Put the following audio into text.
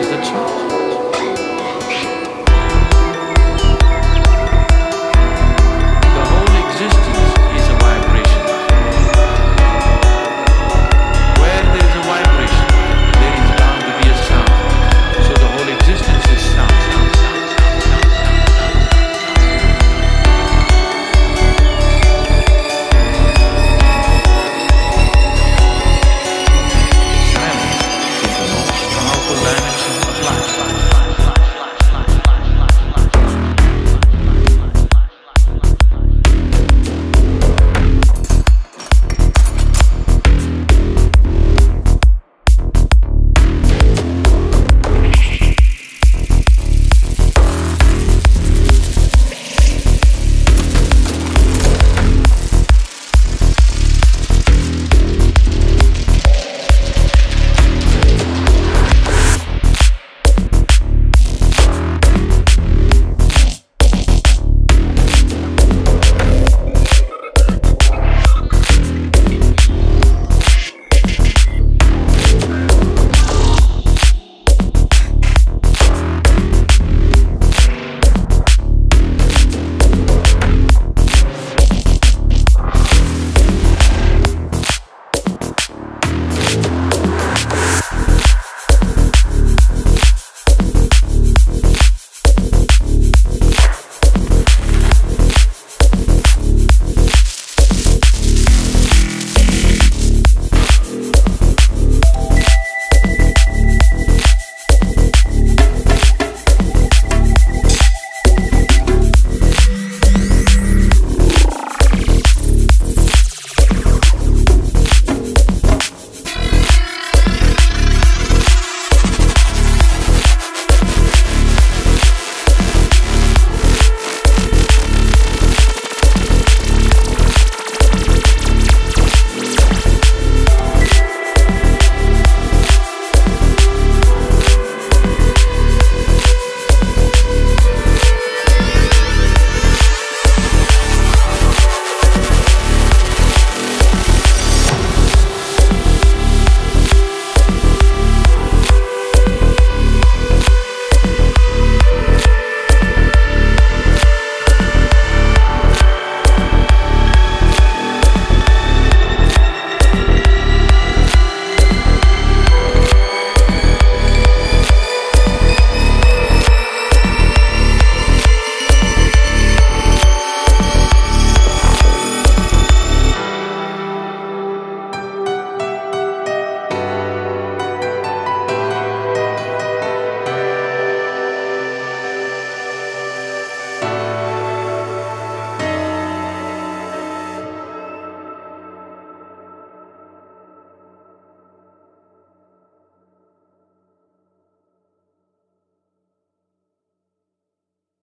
is the basis